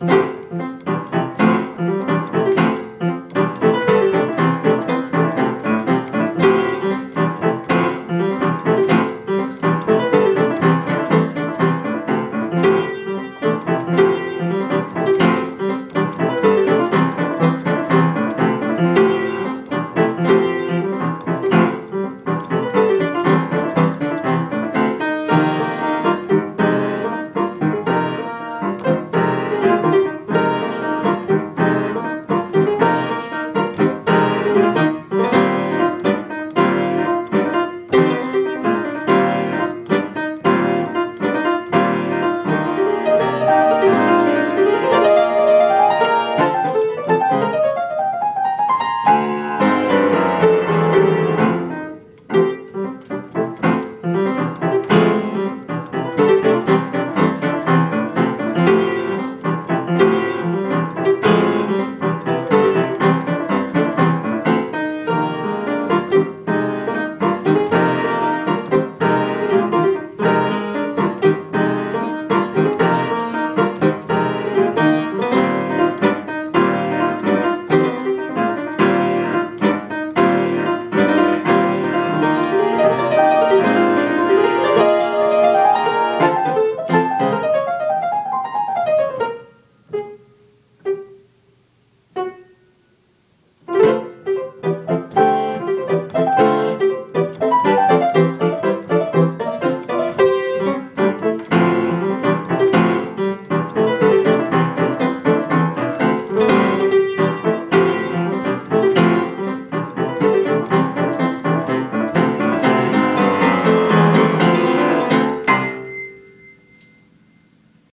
Mm-hmm.